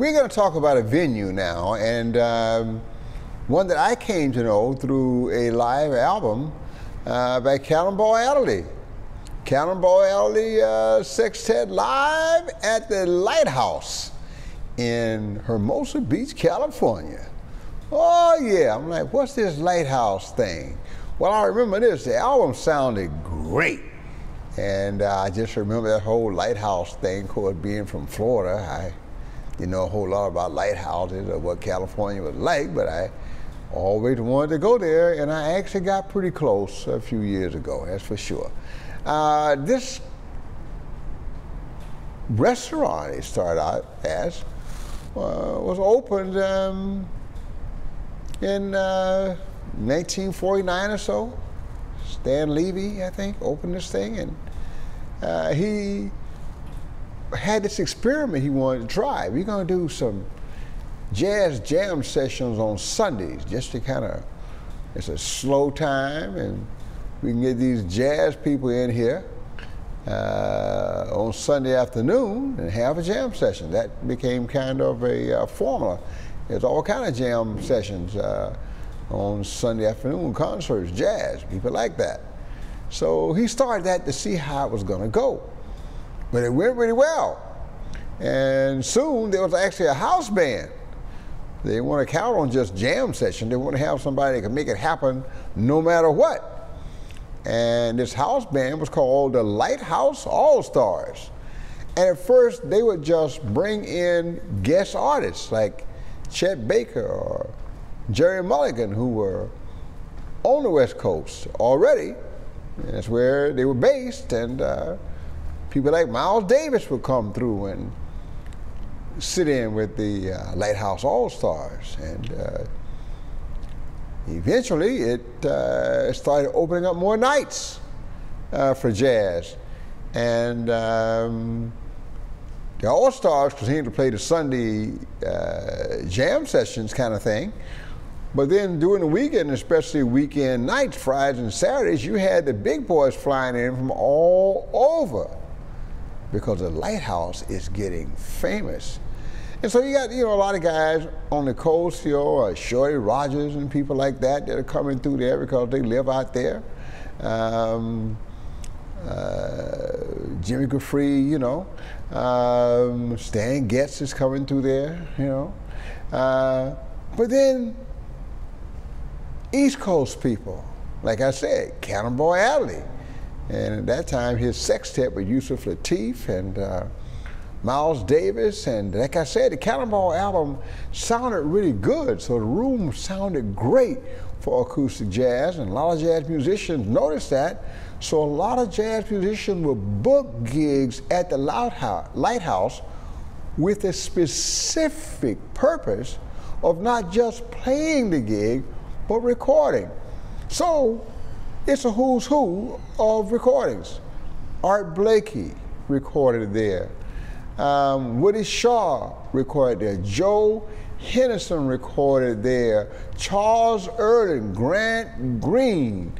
we're going to talk about a venue now, and um, one that I came to know through a live album uh, by Cannonball Adderley. Cannonball Adderley uh, Sextet live at the Lighthouse in Hermosa Beach, California. Oh yeah, I'm like, what's this Lighthouse thing? Well, I remember this. The album sounded great. And uh, I just remember that whole lighthouse thing, course, being from Florida. I didn't know a whole lot about lighthouses or what California was like, but I always wanted to go there, and I actually got pretty close a few years ago, that's for sure. Uh, this restaurant it started out as uh, was opened um, in 1949 uh, or so. Stan Levy, I think, opened this thing, and uh, he had this experiment he wanted to try. We're going to do some jazz jam sessions on Sundays, just to kind of, it's a slow time, and we can get these jazz people in here uh, on Sunday afternoon and have a jam session. That became kind of a uh, formula. There's all kind of jam sessions uh, on Sunday afternoon, concerts, jazz, people like that. So he started that to see how it was going to go. But it went really well. And soon there was actually a house band. They want to count on just jam session. They want to have somebody that can make it happen no matter what. And this house band was called the Lighthouse All Stars. And at first they would just bring in guest artists like Chet Baker or Gerry Mulligan, who were on the West Coast already. that's where they were based. And uh, people like Miles Davis would come through and sit in with the uh, Lighthouse All Stars. And uh, eventually it uh, started opening up more nights uh, for jazz. And um, the All Stars continued to play the Sunday uh, jam sessions kind of thing. But then during the weekend, especially weekend nights, Fridays and Saturdays, you had the big boys flying in from all over because the lighthouse is getting famous. And so you got, you know, a lot of guys on the coast, you know, Shorty Rogers and people like that that are coming through there because they live out there. Um, uh, Jimmy Giuffre, you know. Um, Stan Getz is coming through there, you know. Uh, but then East Coast people, like I said, Cannonball Adderley. And at that time, his sextet with Yusef Lateef and uh, Miles Davis. And like I said, the Cannonball album sounded really good. So the room sounded great for acoustic jazz. And a lot of jazz musicians noticed that. So a lot of jazz musicians would book gigs at the Lighthouse with a specific purpose of not just playing the gig, but recording. So it's a who's who of recordings. Art Blakey recorded there. Um, Woody Shaw recorded there. Joe Henderson recorded there. Charles Early, Grant Green,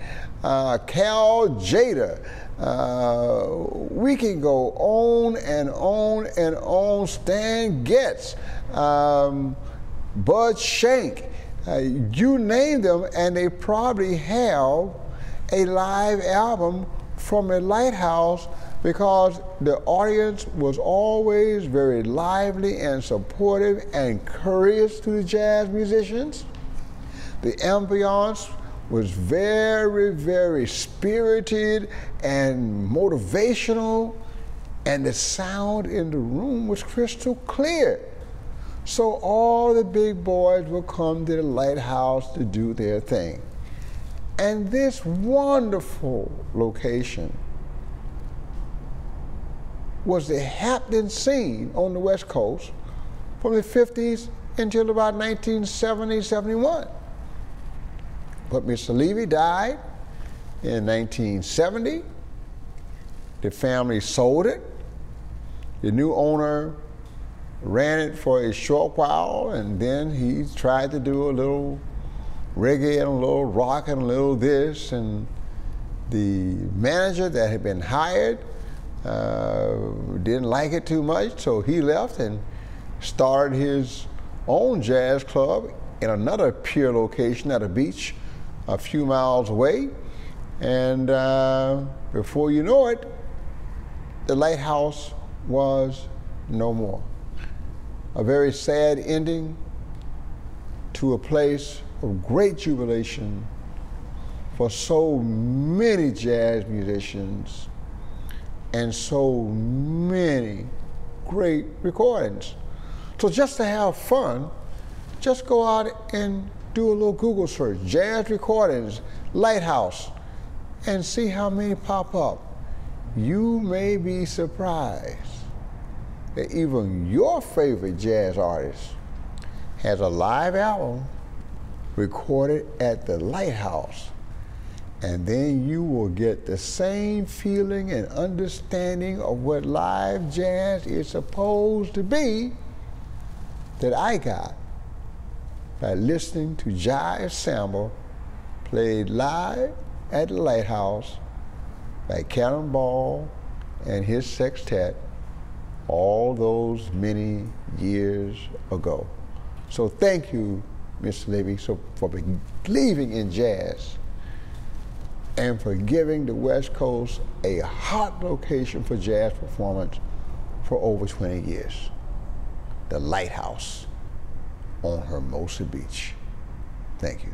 uh, Cal Tjader. Uh, we can go on and on and on. Stan Getz, um, Bud Shank, uh, you name them, and they probably have a live album from a lighthouse because the audience was always very lively and supportive and courteous to the jazz musicians. The ambiance was very, very spirited and motivational, and the sound in the room was crystal clear. So all the big boys would come to the lighthouse to do their thing. And this wonderful location was the happening scene on the West Coast from the 50s until about 1970, 71. But Mr. Levy died in 1970. The family sold it. The new owner ran it for a short while, and then he tried to do a little reggae and a little rock and a little this. And the manager that had been hired uh, didn't like it too much, so he left and started his own jazz club in another pier location at a beach a few miles away. And uh, before you know it, the lighthouse was no more. A very sad ending to a place of great jubilation for so many jazz musicians and so many great recordings. So just to have fun, just go out and do a little Google search, jazz recordings, Lighthouse, and see how many pop up. You may be surprised that even your favorite jazz artist has a live album recorded at the Lighthouse. And then you will get the same feeling and understanding of what live jazz is supposed to be that I got by listening to Jive Samba played live at the Lighthouse by Cannonball and his sextet all those many years ago. So thank you, Mr. Levy, so for believing in jazz and for giving the West Coast a hot location for jazz performance for over 20 years. The Lighthouse on Hermosa Beach. Thank you.